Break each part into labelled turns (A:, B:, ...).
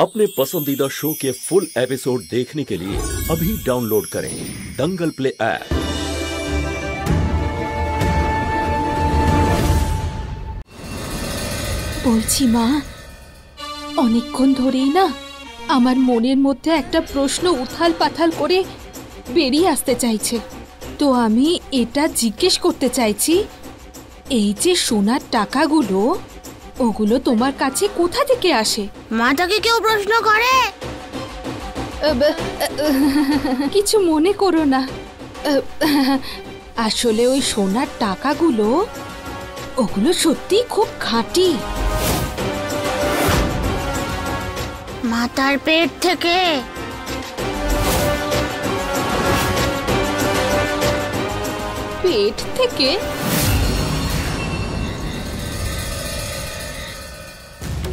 A: अपने पसंदीदा शो के फुल एपिसोड देखने के लिए अभी डाउनलोड करें दंगल प्ले ऐप
B: বলছি মা অনেকক্ষণ ধরেই না আমার মনের মধ্যে একটা প্রশ্ন উথাল পাথাল করে বেরিয়ে আসতে চাইছে তো আমি এটা জিজ্ঞেস করতে চাইছি এই যে সোনার টাকাগুলো ওগুলো তোমার কাছে কোথা থেকে আসে?
C: মাটাকে কেউ প্রশ্ন করে?
B: কিছু মনে করো না। আসলে ওই সোনার টাকাগুলো ওগুলো সত্যি খুব খাঁটি।
C: মাতার পেট থেকে।
B: পেট থেকে?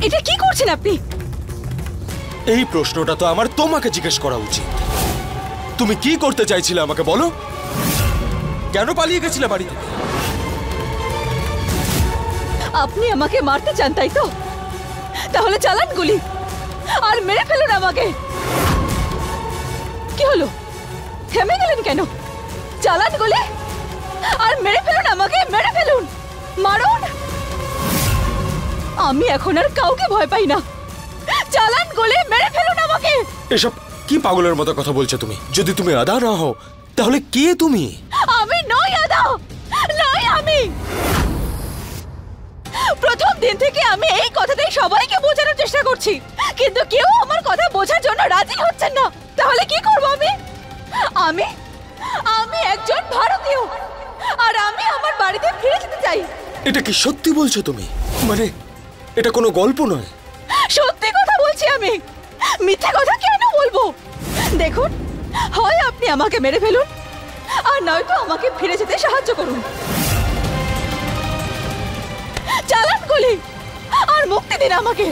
B: এটা কি করছেন আপনি?
D: এই প্রশ্নটা তো আমার তোমাকে জিজ্ঞেস করা উচিত। তুমি কি করতে চাইছিলে আমাকে বলো? কেন পালিয়ে গেছিলে বাড়ি থেকে
B: আপনি আমাকে মারতে চান তাই তো? তাহলে চালান গুলি আর মেরে ফেলুন আমাকে। কি হলো? থেমে গেলেন কেন? চালান গুলি? আমি এখন আর কাউকে ভয় পাই না। চালান গুলি মেরে ফেলুন আমাকে।
D: এসব কি পাগলের মতো কথা বলছো তুমি? যদি তুমি আদা না হও তাহলে কে তুমি?
B: আমি নই আদা নই আমি। প্রথম দিন থেকে আমি এই কথাটাই সবাইকে বোঝানোর চেষ্টা করছি। কিন্তু কেউ আমার কথা বোঝার জন্য রাজি হচ্ছেন না। তাহলে কি করব আমি? আমি? আমি একজন ভারতীয়। আর আমি আমার বাড়িতে ফিরে যেতে চাই।
D: এটা কি সত্যি বলছো তুমি? মানে এটা কোনো গল্প নয়।
B: সত্যি কথা বলছি আমি। মিথ্যে কথা কেন বলব? দেখুন, হয় আপনি আমাকে মেরে ফেলুন, আর নয়তো আমাকে ফিরে যেতে সাহায্য করুন। চালান গুলি, আর মুক্তি দিন আমাকে।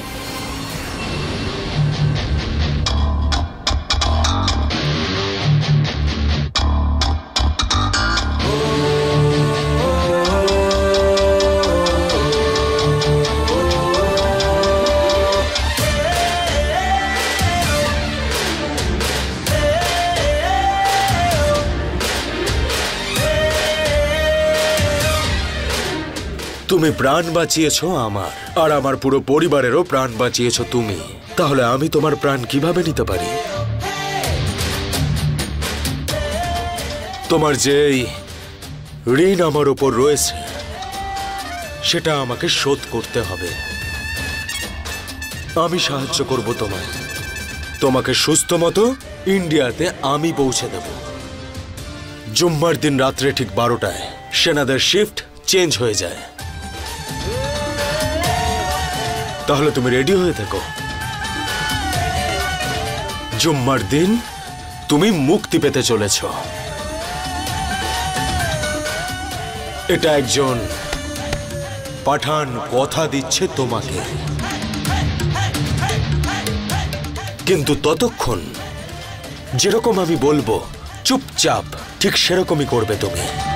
D: তুমি প্রাণ বাঁচিয়েছো আমার, আর আমার পুরো পরিবারেরও প্রাণ বাঁচিয়েছ তুমি। তাহলে আমি তোমার প্রাণ কীভাবে নিতে পারি? তোমার যেই ঋণ আমার ওপর রয়েছে, সেটা আমাকে শোধ করতে হবে। আমি সাহায্য করব তোমায়। তোমাকে সুস্থ মতো ইন্ডিয়াতে আমি পৌঁছে দেব। জুম্মার দিন রাত্রে ঠিক বারোটায় সেনাদের শিফট চেঞ্জ হয়ে যায়। তাহলে তুমি রেডি হয়ে থেকো। জুম্মার দিন তুমি মুক্তি পেতে চলেছ। এটা একজন পাঠান কথা দিচ্ছে তোমাকে। কিন্তু ততক্ষণ যেরকম আমি বলব, চুপচাপ ঠিক সেরকমই করবে তুমি।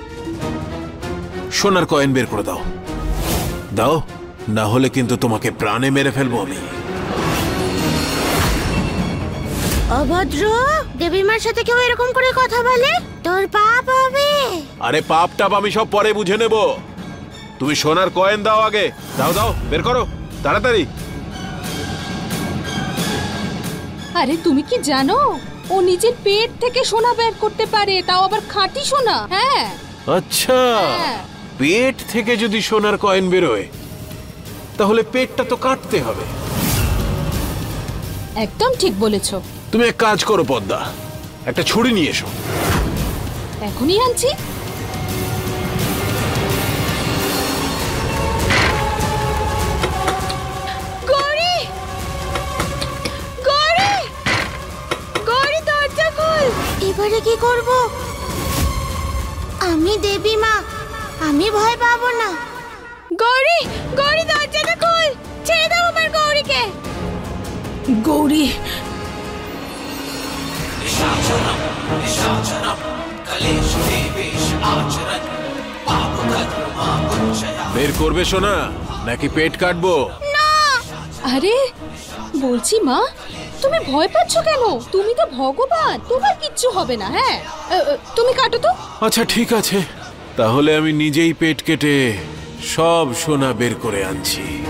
E: সোনার কয়েন বের করে দাও। দাও না হলে কিন্তু তোমাকে প্রাণে মেরে ফেলব আমি।
C: অভদ্র দেবীমার সাথে কেউ এরকম করে কথা বলে? তোর পাপ হবে।
E: আরে পাপ টাপ আমি সব পরে বুঝে নেব। তুমি সোনার কয়েন দাও আগে। দাও দাও বের করো তাড়াতাড়ি।
B: আরে তুমি কি জানো? ও নিজের পেট থেকে সোনা বের করতে পারে তাও আবার খাঁটি সোনা হ্যাঁ?
E: আচ্ছা।
B: হ্যাঁ।
E: পেট থেকে যদি সোনার কয়েন বেরোয় তাহলে পেটটা তো কাটতে হবে।
B: একদম ঠিক বলেছ।
E: তুমি এক কাজ করো পদ্মা। একটা ছুরি নিয়ে এসো।
B: এখনই আনছি।
C: এবারে কি করব? আমি দেবী মা। আমি ভয় পাবো না।
B: গৌরী গৌরী দরজাটা খোল। ছেড়ে দাও আমার গৌরীকে। গৌরী।
E: বের করবে সোনা নাকি পেট কাটবো?
B: আরে বলছি মা তুমি ভয় পাচ্ছ কেন? তুমি তো ভগবান তোমার কিচ্ছু হবে না হ্যাঁ? তুমি কাটো তো।
E: আচ্ছা ঠিক আছে। তাহলে আমি নিজেই পেট কেটে সব সোনা বের করে আনছি।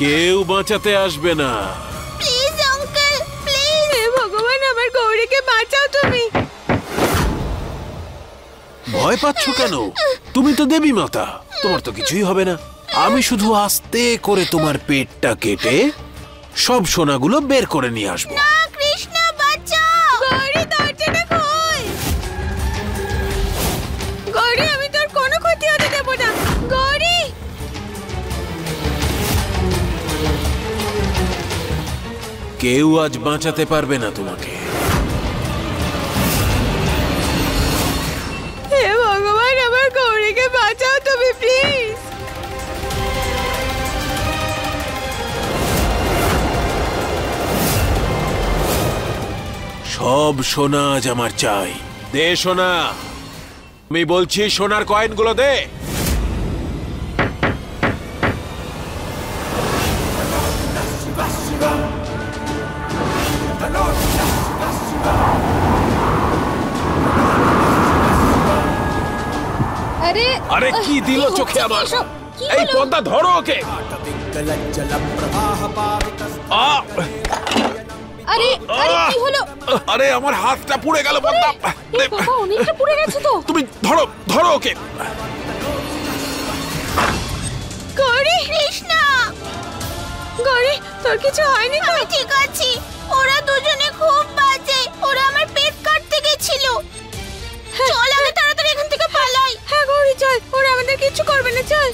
E: কেউ বাঁচাতে আসবে না।
C: Please uncle please.
B: হে ভগবান আমার গৌরীকে বাঁচাও তুমি।
E: ভয় পাচ্ছ কেন? তুমি তো দেবী মাতা। তোমার তো কিছুই হবে না। আমি শুধু আস্তে করে তোমার পেটটা কেটে সব সোনাগুলো বের করে নিয়ে আসব।
C: না
E: কেউ আজ বাঁচাতে পারবে না তোমাকে।
B: হে ভগবান আমার গৌরীকে বাঁচাও তুমি প্লিজ
E: সব সোনা আজ আমার চাই। দে সোনা। আমি বলছি সোনার কয়েনগুলো দে।
B: আরে
E: কি দিল চোখে আমার? এই পদ্মা ধরো ওকে।
B: আরে আরে কি হলো?
E: আরে আমার হাতটা পুড়ে গেল পদ্মা।
B: অনেকটা পুড়ে গেছে তো।
E: তুমি ধরো ধরো ওকে।
C: গৌরী কৃষ্ণ।
B: গৌরী তোর কিছু হয়নি তো?
C: ঠিক আছি। ওরা দুজনে খুব বাজে। ওরা আমার পেট কাটতে গেছিল। চল আগে তাড়াতাড়ি এখান থেকে পালাই
B: হ্যাঁ গৌরী চল ওরা আমাদের কিছু করবে না চল।